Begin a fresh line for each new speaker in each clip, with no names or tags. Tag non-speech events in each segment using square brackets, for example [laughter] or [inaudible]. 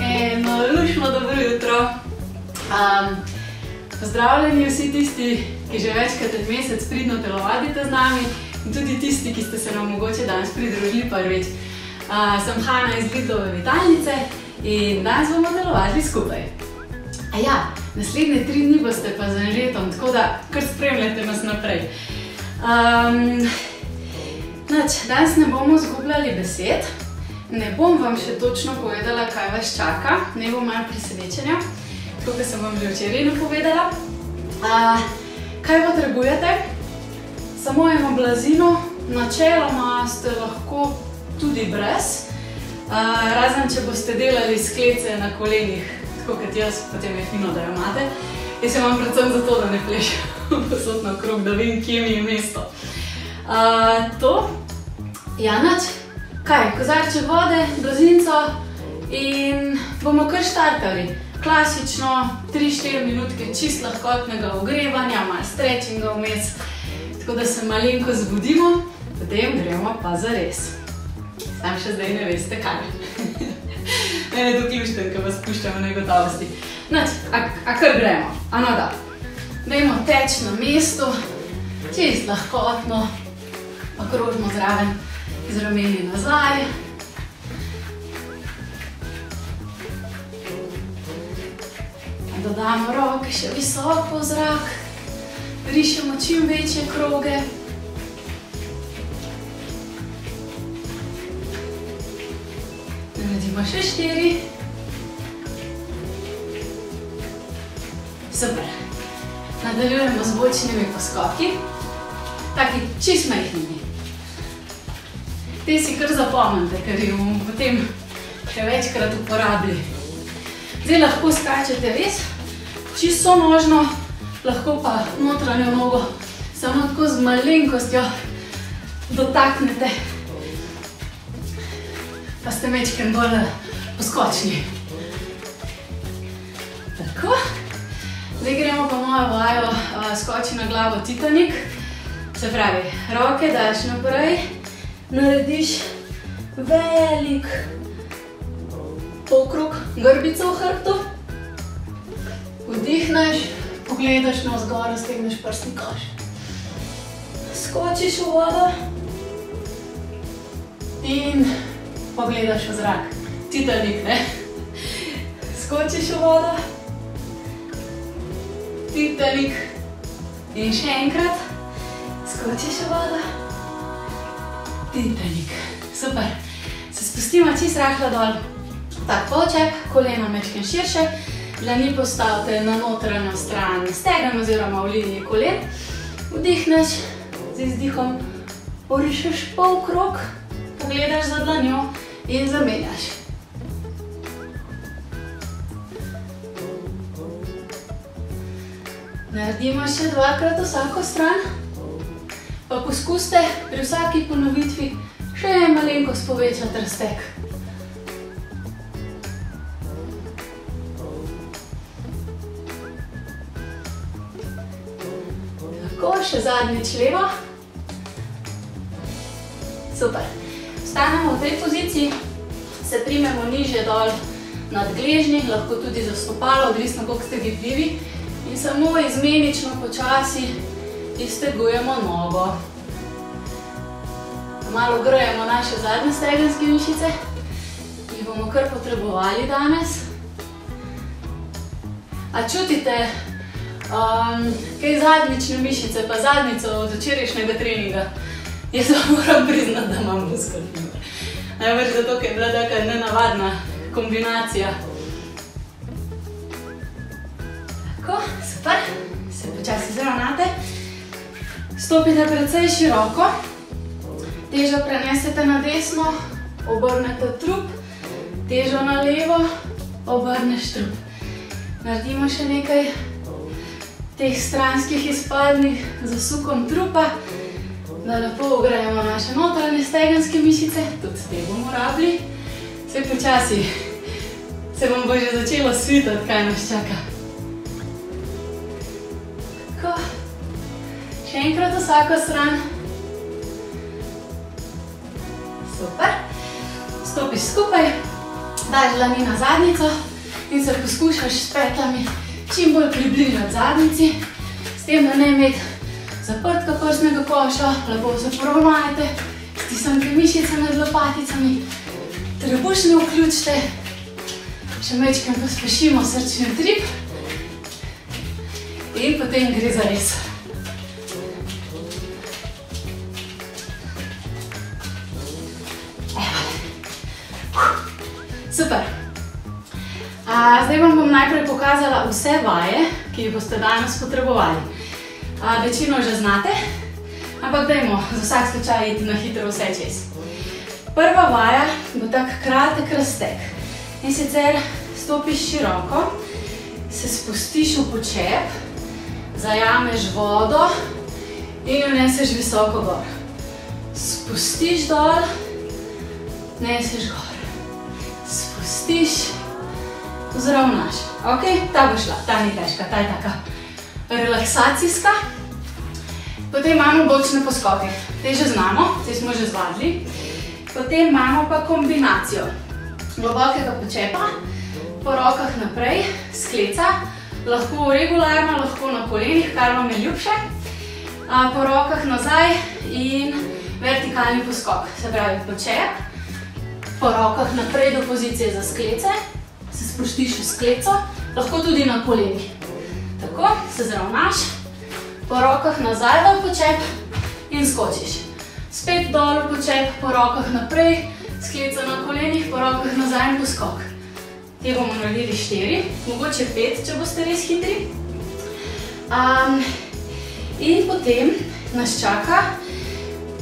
Eno lušno dobro jutro. Um, pozdravljeni vsi tisti, ki že večkrat v mesec pridno telovadite z nami in tudi tisti, ki ste se nam mogoče danes pridružili prvič. Uh, sem Hanna iz Lidlove Vitalnice in danes bomo telovadili skupaj. A ja, naslednje tri dni boste pa z Anžetom, tako da kar spremljate nas naprej. Um, nač, danes ne bomo zgubljali besed, ne bom vam še točno povedala, kaj vas čaka, ne bom malo presenečenja, tako kot sem vam že včeraj napovedala. Uh, kaj potrebujete? Samo eno blazino, načeloma ste lahko tudi brez, uh, razen če boste delali sklece na kolenih, tako kot jaz, potem je fino, da jo imate. Jaz se vam predvsem zato, da ne plešem [laughs] posod na krog, da vem, kje mi je mesto. Uh, to, Janač, kaj, kozarček vode, blazinco in bomo kar štartali. Klasično 3-4 minutke čist lahkotnega ogrevanja, malo stretchinga vmes, tako da se malenko zbudimo, potem gremo pa za res. Sam še zdaj ne veste kaj. [laughs] Mene ključten, ko vas puščamo na gotovosti. Nač, a, a kar gremo? Ano da. Dajmo teč na mestu, čist lahkotno, pa krožimo zraven z rameni nazaj. Dodamo roke še visoko v zrak, rišemo čim večje kroge. Naredimo še štiri. Super. Nadaljujemo z bočnimi poskoki, taki čist majhnimi. Te si kar zapomnite, ker jih bomo potem še večkrat uporabili. Zdaj lahko skačete res, čisto nožno, lahko pa notranjo nogo samo tako z malenkostjo dotaknete, pa ste mečken bolj poskočni. Tako. Zdaj gremo pa mojo vajo skoči na glavo Titanik. Se pravi, roke daš naprej, narediš velik pokrog, grbico v hrbtu, vdihneš, pogledaš na vzgor, stegneš prstni koš. Skočiš v vodo in pogledaš v zrak. Titanik, ne? Skočiš v vodo, Titanik in še enkrat, skočiš v vodo, Titanik. Super. Se spustimo čist rahlo dol. Tak počep, kolena mečken širše, dlani postavite na notranjo stran stegen oziroma v liniji kolen. Vdihneš, z izdihom porišeš pol krog, pogledaš za dlanjo in zamenjaš. Naredimo še dvakrat vsako stran, pa poskuste pri vsaki ponovitvi še malenkost povečati raztek. Tako, še zadnjič levo. Super. Vstanemo v tej poziciji, se primemo nižje dol nad gležnji, lahko tudi za stopalo, odvisno koliko ste gibljivi. In samo izmenično počasi iztegujemo nogo. Malo grejemo naše zadnje stegenske mišice, ki bomo kar potrebovali danes. A čutite um, kaj zadnjične mišice, pa zadnjico od včerajšnjega treninga? Jaz vam moram priznati, da imam muskulni. Najbrž zato, ker je bila taka nenavadna kombinacija. Stopite precej široko. Težo prenesete na desno, obrnete trup. Težo na levo, obrneš trup. Naredimo še nekaj teh stranskih izpadnih zasukom trupa, da lepo ugrajemo naše notranje stegenske mišice, tudi te bomo rabili. Vse počasi se vam bo že začelo svitati, kaj nas čaka. Enkrat vsako stran. Super. Stopiš skupaj, daš dlani na zadnico in se poskušaš s petlami čim bolj približati zadnici, s tem, da ne imeti zaprtka prsnega koša, lepo se poravnajte, stisnite mišice med lopaticami, trebušne vključite, še mečkem pospešimo srčni trip in potem gre za res. Zdaj vam bom najprej pokazala vse vaje, ki jih boste danes potrebovali. Večino že znate, ampak dajmo za vsak slučaj iti na hitro vse čez. Prva vaja bo tak kratek raztek. In sicer stopiš široko, se spustiš v počep, zajameš vodo in jo neseš visoko gor. Spustiš dol, neseš gor. Spustiš, vzravnaš. Ok, ta bo šla, ta ni težka, ta je taka relaksacijska. Potem imamo bočne poskoke. Te že znamo, te smo že zvadili. Potem imamo pa kombinacijo globokega počepa, po rokah naprej, skleca, lahko regularno, lahko na kolenih, kar vam je ljubše. Po rokah nazaj in vertikalni poskok. Se pravi počep, po rokah naprej do pozicije za sklece, se spuštiš v skleco, lahko tudi na kolenih. Tako, se zravnaš, po rokah nazaj v počep in skočiš. Spet dol v počep, po rokah naprej, skleca na kolenih, po rokah nazaj in poskok. Te bomo naredili štiri, mogoče pet, če boste res hitri. In potem nas čaka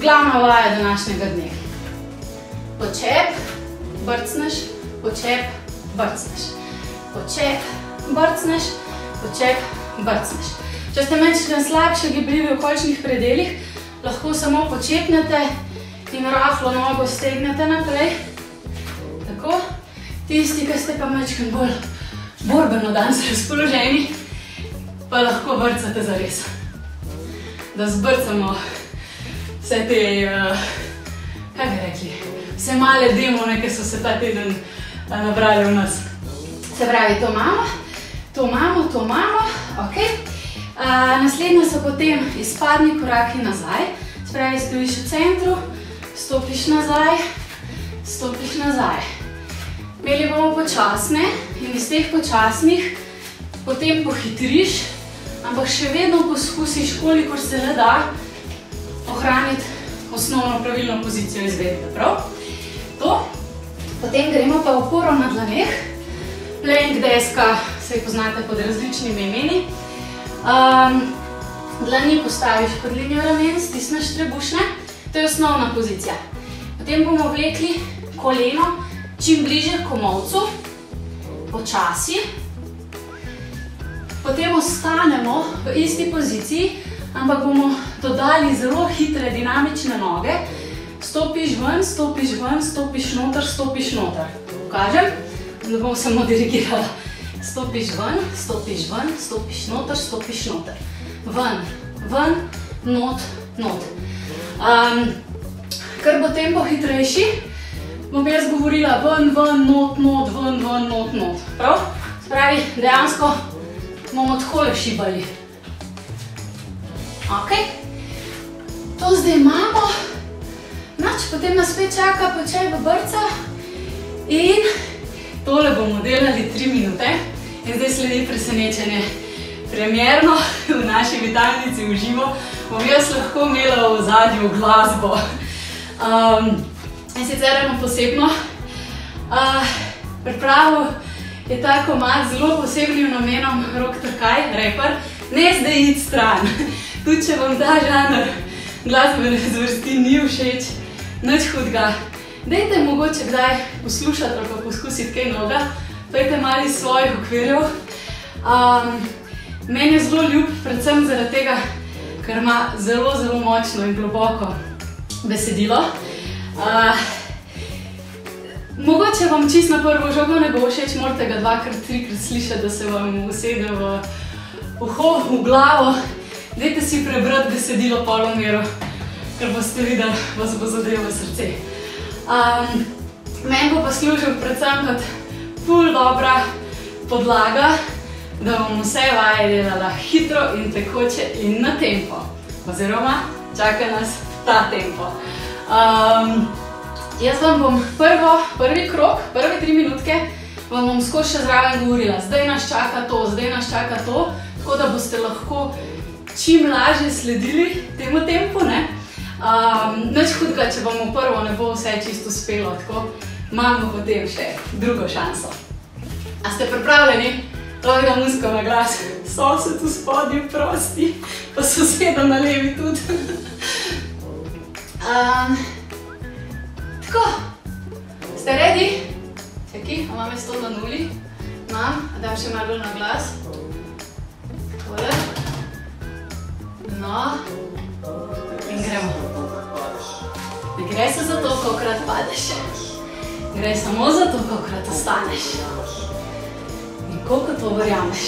glavna vaja današnjega dne. Počep, brcneš, počep, brcneš. Počep, brcneš, počep, brcneš. Če ste menškrat slabše gibljivi v okoljčnih predeljih, lahko samo počepnete in rahlo nogo stegnete naprej. Tako. Tisti, ki ste pa menškrat bolj borbeno danes razpoloženi, pa lahko brcate zares. Da zbrcamo vse te, kaj bi rekli, vse male demone, ki so se ta teden nabrali v nas. Se pravi, to imamo, to imamo, to imamo, ok. Naslednje so potem izpadni koraki nazaj, se pravi, stojiš v centru, stopiš nazaj, stopiš nazaj. Imeli bomo počasne in iz teh počasnih potem pohitriš, ampak še vedno poskusiš, kolikor se le da, ohraniti osnovno pravilno pozicijo izvedbe, prav? Potem gremo pa oporo na dlaneh. Plank deska, se poznate pod različnimi imeni. Dlani postaviš pod linijo ramen, stisneš trebušne. To je osnovna pozicija. Potem bomo vlekli koleno čim bliže k komovcu, počasi. Potem ostanemo v isti poziciji, ampak bomo dodali zelo hitre dinamične noge. Stopiš ven, stopiš ven, stopiš noter, stopiš noter. Pokažem, da bom samo dirigirala. Stopiš ven, stopiš ven, stopiš noter, stopiš noter. Ven, ven, not, not. Ker bo tempo hitrejši, bom jaz govorila ven, ven, not, not, ven, ven, not, not. Prav? Spravi, dejansko bomo takole šibali. Ok. To zdaj imamo. Nač, potem nas spet čaka počaj v brca. In tole bomo delali tri minute. In zdaj sledi presenečenje. Premjerno v naši vitalnici v živo bom jaz lahko imela v zadnju glasbo. In sicer eno posebno. Pripravil je ta komad zelo posebnim namenom Rok Trkaj, reper. Ne zdaj iti stran. Tudi če vam ta žanr glasbene zvrsti ni všeč, nič hudega. Dajte mogoče kdaj poslušati ali pa poskusiti kaj noga. Pejte malo iz svojih okvirjev. Meni je zelo ljub, predvsem zaradi tega, ker ima zelo, zelo močno in globoko besedilo. Mogoče vam čisto na prvo žogo ne bo všeč, morate ga dvakrat, trikrat slišati, da se vam usede v uho, v glavo. Dajte si prebrati besedilo polomero, ker boste videli, vas bo zadevo srce. Um, meni bo pa služil predvsem kot ful dobra podlaga, da bom vse vaje delala hitro in tekoče in na tempo. Oziroma, čaka nas ta tempo. Um, jaz vam bom prvo, prvi krok, prve tri minutke, vam bom skozi še zraven govorila. Zdaj nas čaka to, zdaj nas čaka to, tako da boste lahko čim lažje sledili temu tempu. Ne? Um, Noč hudega, če vam v prvo ne bo vse čisto uspelo, tako imamo potem še drugo šanso. A ste pripravljeni? Da musko na glas. So se tu spodnji prosti, pa soseda na levi tudi. Um, tako, ste redi? Čaki, imam jaz to na nuli. Imam, dam še malo na glas. Tole. No. In gremo. Gre se za to, kolikrat padeš. Gre samo za to, kolikrat ostaneš. In koliko to verjameš.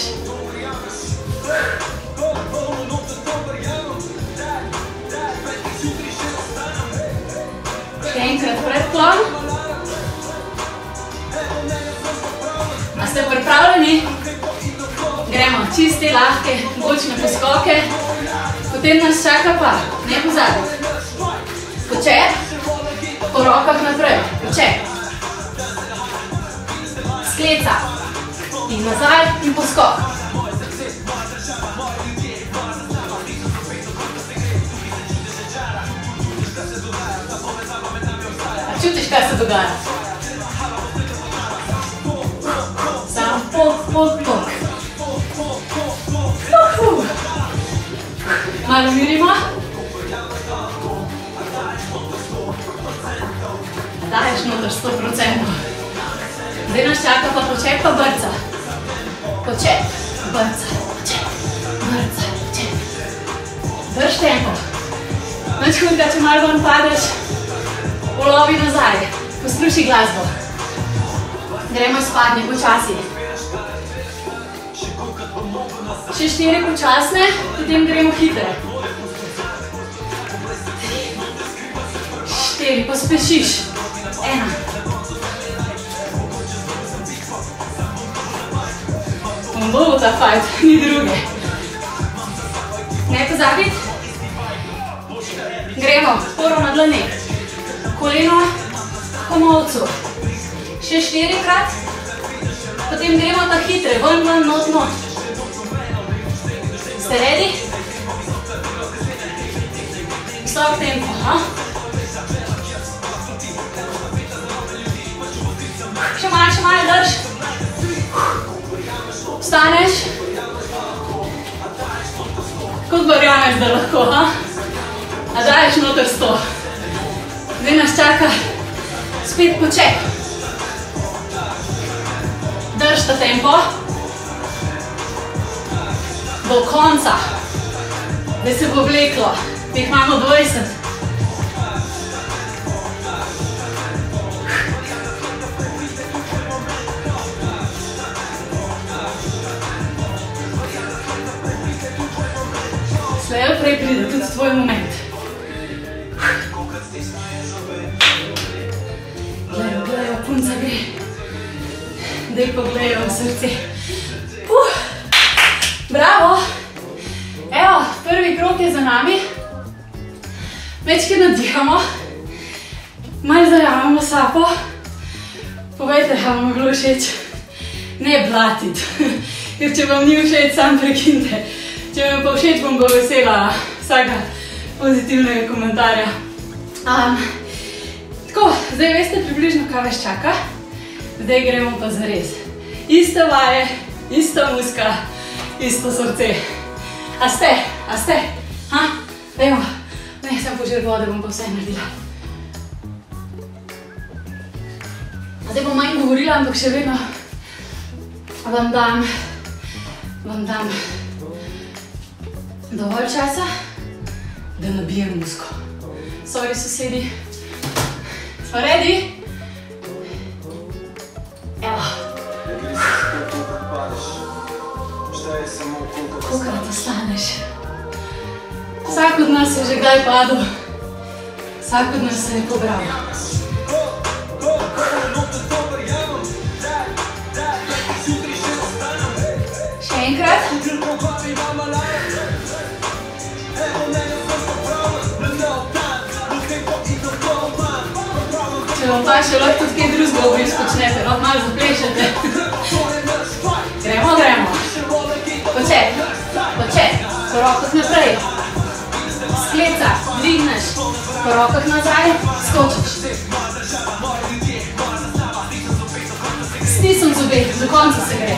Še enkrat predklon. A ste pripravljeni? Gremo, čiste, lahke, bočne poskoke. Potem nas čaka pa, ne pozabiti. Počep, po rokah naprej, počep. Skleca. In nazaj in poskok. A čutiš, kaj se dogaja? Sam pok, pok, pok. Uhu. Malo mirimo. Daješ noter 100%. Zdaj nas čaka pa počep pa brca. Počep, brca, počep, brca, počep. Drž tempo. Nič hudega, če malo ven padeš, ulovi nazaj, posluši glasbo. Gremo spadni počasi. Še štiri počasne, potem gremo hitre. Štiri, pospešiš. Ena. Bom bolj ta fajt, [laughs] ni druge. Ne pozabiti. Gremo, poro na dlani. Koleno komolcu. Še štirikrat. Potem gremo ta hitre, ven, ven, not, not. Ste ready? Visok tempo, ha? Verjameš, da lahko, ha? A daješ noter sto. Zdaj nas čaka spet počep. Drž ta tempo. Do konca. Zdaj se bo vleklo. Teh imamo 20. tvoj moment. Gledajo, gledajo, punca gre. Dej pogledajo v srce. Bravo! Evo, prvi krok je za nami. Večkrat nadihamo. Malo zajamemo sapo. Povejte, a vam je bilo všeč. Ne blatiti, [laughs] ker če vam ni všeč, sam prekinite. Če vam pa všeč, bom pa vesela vsaka pozitivnega komentarja. Um, tako, zdaj veste približno, kaj vas čaka. Zdaj gremo pa za res. Iste vaje, ista muska, isto srce. A ste? A ste? Ha? Dajmo. Ne, sem požir vode, bom pa vse naredila. Zdaj bom manj govorila, ampak še vedno vam dam, vam dam dovolj časa, da nabijem musko. Sorry, sosedi. Smo ready? Evo. Kolikrat ostaneš? Vsak od nas je že kdaj padel. Vsak od nas se je pobral. Še enkrat. Vam pa še lahko tudi kaj drugega vmes počnete, lahko malo zaplešete. Gremo, gremo. Počep, počep, po rokah naprej. Skleca, dvigneš, po rokah nazaj, skočiš. Stisnem zobe, do konca se gre.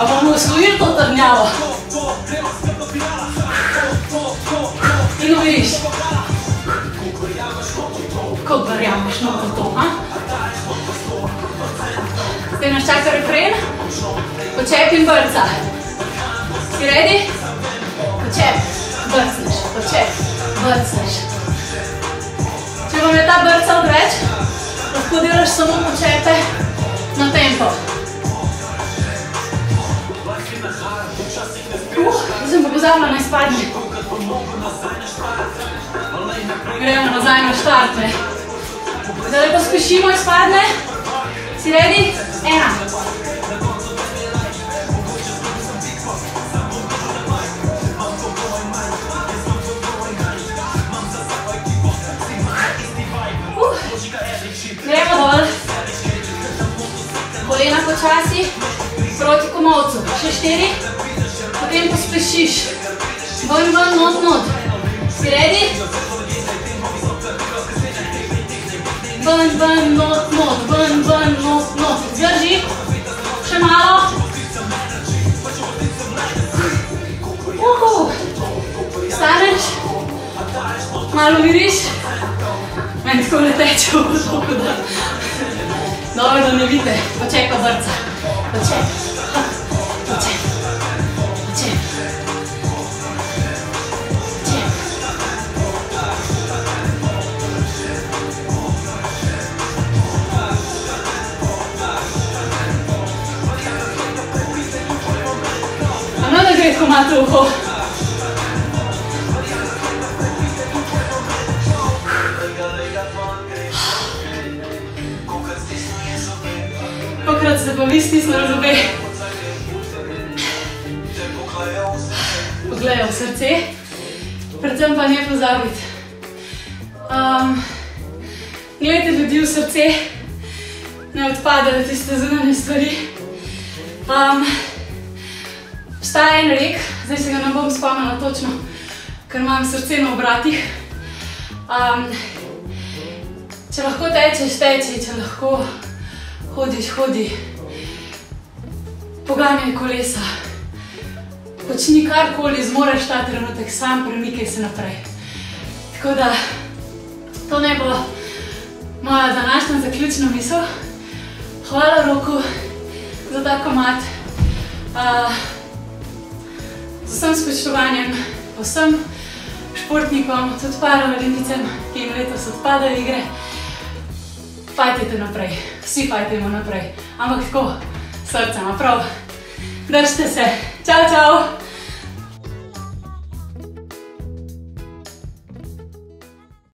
A bomo usvojili to trdnjavo? Uviriš. Kako verjameš no v to, ha? Zdaj nas čaka refren. Počep in brca. Si ready? Počep, brcneš, počep, brcneš. Če vam je ta brca odveč, lahko delaš samo počepe na tempo. Uh, sem pa pozabila na izpadnje. Gremo nazaj na štart, ne. Zdaj pospešimo izpadne. Si ready? Ena. Uh, gremo dol. Kolena počasi, proti komovcu. Še štiri. Potem pospešiš. Ven, ven, not, not. Ready? Ven, ven, not, not. Ven, ven, not, not. Zdrži. Še malo. Uhu. Staneš. Malo viriš. Meni tako ne teče v tako da. Dobro, da ne vidite. Poček pa brca. Poček. A da gre komate v uho. Kokrat se pa vi stisnili zobe. Pogledaj v srce, predvsem pa ne pozabiti. Gledajte ljudi v srce, ne odpadajo tiste zunanje stvari. Um, Obstaja en rek, zdaj se ga ne bom spomnila točno, ker imam srce na obratih. Um, če lahko tečeš, teči, če lahko hodiš, hodi. Poganjaj kolesa. Počni karkoli zmoreš ta trenutek, sam premikaj se naprej. Tako da, to ne bo moja današnja zaključna misel. Hvala Roku za ta komat. Uh, z vsem spoštovanjem, vsem športnikom, tudi paraolimpicem, ki jim letos odpadajo igre. Fajtajte naprej, vsi fajtajmo naprej, ampak tako, srce ima prav. Držite se, čau, čau!